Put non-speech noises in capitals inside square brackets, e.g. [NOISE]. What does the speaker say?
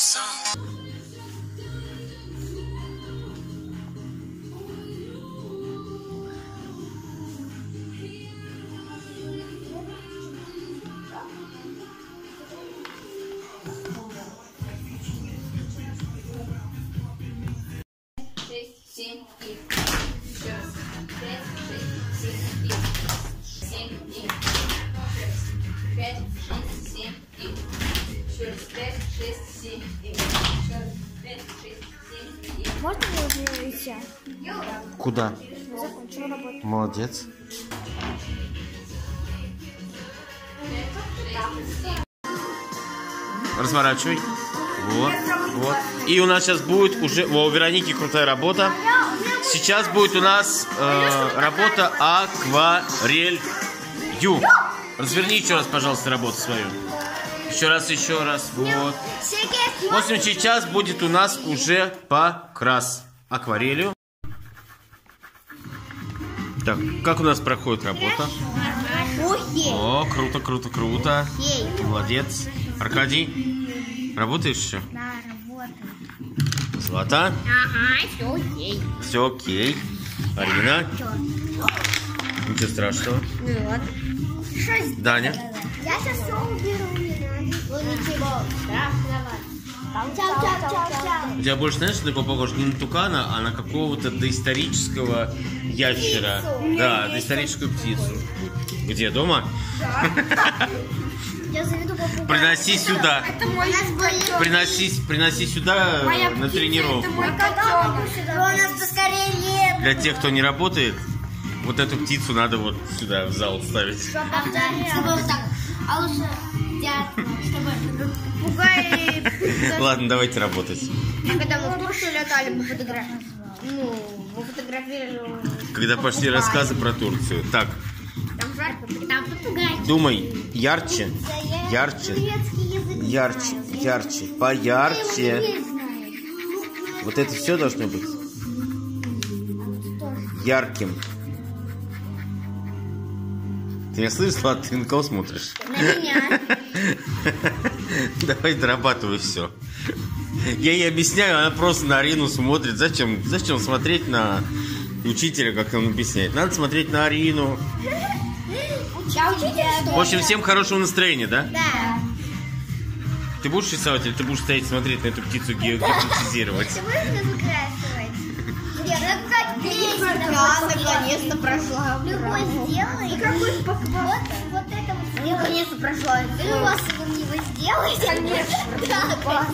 song. шесть, семь и еще раз. Можно мне уже уйти? Куда? Закончила работу. Молодец. Разворачивай. Вот, вот. И у нас сейчас будет уже... Во, у Вероники крутая работа. Сейчас будет у нас э, работа акварелью. Разверни еще раз, пожалуйста, работу свою. Еще раз, еще раз. Вот. В общем, сейчас будет у нас уже покрас акварелью. Так, как у нас проходит работа? О, круто, круто, круто. Молодец. Аркадий, работаешь еще? Да, работаю. Злата, Ага, все окей. все окей. Арина, ничего страшного. Ну. Что Даня, Я сейчас все уберу. Ну ничего, страшного. Чау, чау, чау, чау. у тебя больше, знаешь, что ты похож не на тукана, а на какого-то доисторического ящера. Да, доисторическую птицу. Где, дома? Я заведу попугая. Приноси сюда. Это мой были... Приноси, приноси сюда э, на тренировку. Мой котенок. У нас поскорее Для тех, кто не работает, вот эту птицу надо вот сюда в зал ставить. Чтобы вот так. А лучше дятла, чтобы попугаи... Ладно, давайте работать. Когда мы в Турцию летали, мы фотографировали. Ну, мы фотографировали... Когда пошли рассказы про Турцию. Так, Там жарко, там думай, ярче, ярче, ярче, ярче, поярче. Вот это все должно быть ярким. Ты меня слышишь, Влад? Ты на кого смотришь? На меня. [LAUGHS] Давай дорабатывай все. Я ей объясняю, она просто на Арину смотрит. Зачем, зачем смотреть на учителя, как он объясняет? Надо смотреть на Арину. Учитель, В общем, всем хорошего настроения, да? Да. Ты будешь рисовать или ты будешь стоять смотреть на эту птицу гипнотизировать? Ты будешь меня надо песня. наконец-то прошла. Любой сделай. какой Вот, вот это вот сделай. Наконец-то прошла. Ты у вас его сделаете. Конечно. [LAUGHS] Да.